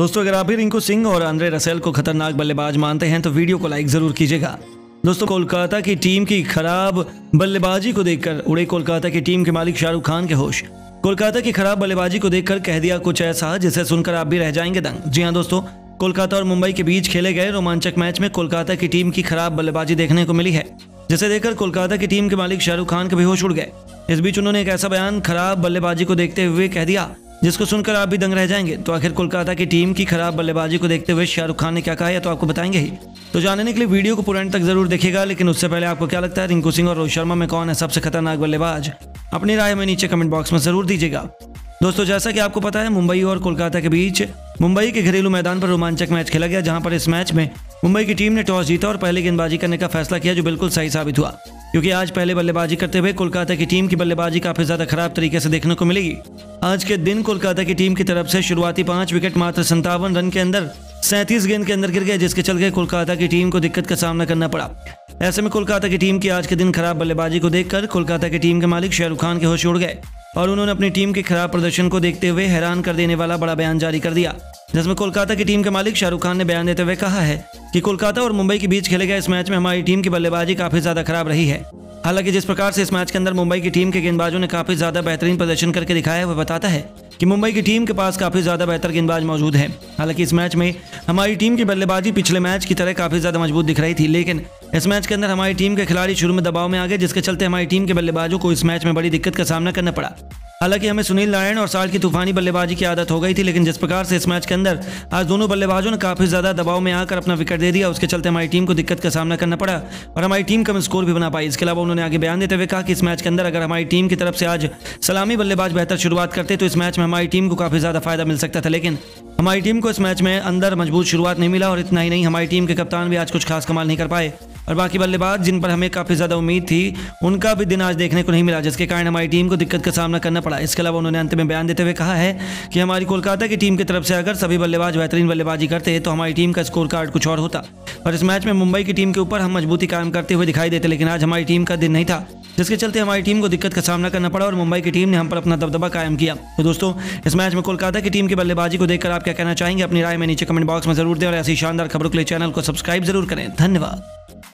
दोस्तों, अगर आप भी रिंकू सिंह और अंद्रे रसेल को खतरनाक बल्लेबाज मानते हैं तो वीडियो को लाइक ज़रूर कीजिएगा। दोस्तों, कोलकाता की टीम की खराब बल्लेबाजी को देखकर उड़े कोलकाता की टीम के मालिक शाहरुख खान के होश। कोलकाता की खराब बल्लेबाजी को देखकर कह दिया कुछ ऐसा, जिसे सुनकर आप भी रह जाएँगे दंग। जी हाँ दोस्तों, कोलकाता और मुंबई के बीच खेले गए रोमांचक मैच में कोलकाता की टीम की खराब बल्लेबाजी देखने को मिली है, जिसे देखकर कोलकाता की टीम के मालिक शाहरुख खान के बेहोश उड़ गए। इस बीच उन्होंने एक ऐसा बयान खराब बल्लेबाजी को देखते हुए कह दिया जिसको सुनकर आप भी दंग रह जाएँगे। तो आखिर कोलकाता की टीम की खराब बल्लेबाजी को देखते हुए शाहरुख खान ने क्या कहा है तो आपको बताएँगे ही? तो जानने के लिए वीडियो को पूरा तक ज़रूर देखेगा लेकिन उससे पहले आपको क्या लगता है, रिंकू सिंह और रोहित शर्मा में कौन है सबसे खतरनाक बल्लेबाज? अपनी राय में नीचे कमेंट बॉक्स में ज़रूर दीजिएगा। दोस्तों, जैसा कि आपको पता है, मुंबई और कोलकाता के बीच मुंबई के घरेलू मैदान पर रोमांचक मैच खेला गया, जहाँ पर इस मैच में मुंबई की टीम ने टॉस जीता और पहले गेंदबाजी करने का फैसला किया, जो बिल्कुल सही साबित हुआ। क्योंकि आज पहले बल्लेबाजी करते हुए कोलकाता की टीम की बल्लेबाजी काफ़ी ज़्यादा खराब तरीके से देखने को मिलेगी। आज के दिन कोलकाता की टीम की तरफ़ से शुरुआती पाँच विकेट मात्र संतावन रन के अंदर सैंतीस गेंद के अंदर गिर गए, जिसके चलते कोलकाता की टीम को दिक्कत का सामना करना पड़ा। ऐसे में कोलकाता की टीम की आज के दिन खराब बल्लेबाजी को देखकर कोलकाता की टीम के मालिक शाहरुख खान के होश उड़ गए और उन्होंने अपनी टीम के खराब प्रदर्शन को देखते हुए हैरान कर देने वाला बड़ा बयान जारी कर दिया, जिसमें कोलकाता की टीम के मालिक शाहरुख खान ने बयान देते हुए कहा है कि कोलकाता और मुंबई के बीच खेले गए इस मैच में हमारी टीम की बल्लेबाजी काफ़ी ज़्यादा खराब रही है। हालाँकि जिस प्रकार से इस मैच के अंदर मुंबई की टीम के गेंदबाजों ने काफ़ी ज़्यादा बेहतरीन प्रदर्शन करके दिखाया वह बताता है कि मुंबई की टीम के पास काफ़ी ज़्यादा बेहतर गेंदबाज मौजूद है। हालाँकि इस मैच में हमारी टीम की बल्लेबाजी पिछले मैच की तरह काफ़ी ज़्यादा मज़बूत दिख रही थी, लेकिन इस मैच के अंदर हमारी टीम के खिलाड़ी शुरू में दबाव में आ गए, जिसके चलते हमारी टीम के बल्लेबाजों को इस मैच में बड़ी दिक्कत का सामना करना पड़ा। हालाँकि हमें सुनील नारायण और साल की तूफानी बल्लेबाजी की आदत हो गई थी, लेकिन जिस प्रकार से इस मैच के अंदर आज दोनों बल्लेबाजों ने काफ़ी ज़्यादा दबाव में आकर अपना विकेट दे दिया, उसके चलते हमारी टीम को दिक्कत का सामना करना पड़ा और हमारी टीम कम स्कोर भी बना पाई। इसके अलावा उन्होंने आगे बयान देते हुए कहा कि इस मैच के अंदर अगर हमारी टीम की तरफ़ से आज सलामी बल्लेबाज बेहतर शुरुआत करते तो इस मैच में हमारी टीम को काफ़ी ज़्यादा फ़ायदा मिल सकता था, लेकिन हमारी टीम को इस मैच में अंदर मज़बूत शुरुआत नहीं मिला और इतना ही नहीं, हमारी टीम के कप्तान भी आज कुछ खास कमाल नहीं कर पाए। और बाकी बल्लेबाज, जिन पर हमें काफ़ी ज़्यादा उम्मीद थी, उनका भी दिन आज देखने को नहीं मिला, जिसके कारण हमारी टीम को दिक्कत का सामना करना पड़ा। इसके अलावा उन्होंने अंत में बयान देते हुए कहा है कि हमारी कोलकाता की टीम की तरफ़ से अगर सभी बल्लेबाज बेहतरीन बल्लेबाजी करते तो हमारी टीम का स्कोर कार्ड कुछ और होता। और इस मैच में मुंबई की टीम के ऊपर हम मजबूती कायम करते हुए दिखाई देते, लेकिन आज हमारी टीम का दिन नहीं था, जिसके चलते हमारी टीम को दिक्कत का सामना करना पड़ा और मुंबई की टीम ने हम पर अपना दबदबा कायम किया। तो दोस्तों, इस मैच में कोलकाता की टीम की बल्लेबाजी को देखकर आप क्या कहना चाहेंगे अपनी राय में नीचे कमेंट बॉक्स में ज़रूर दें और ऐसी शानदार खबरों के लिए चैनल को सब्सक्राइब ज़रूर करें। धन्यवाद।